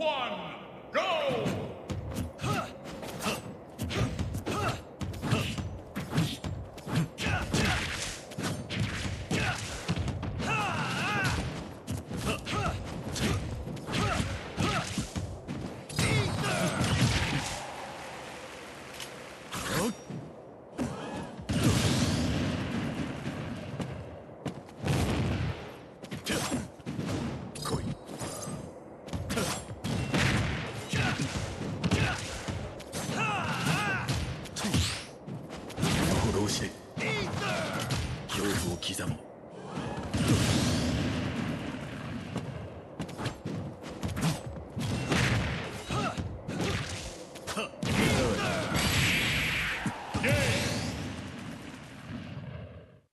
one, go! しで恐怖を刻む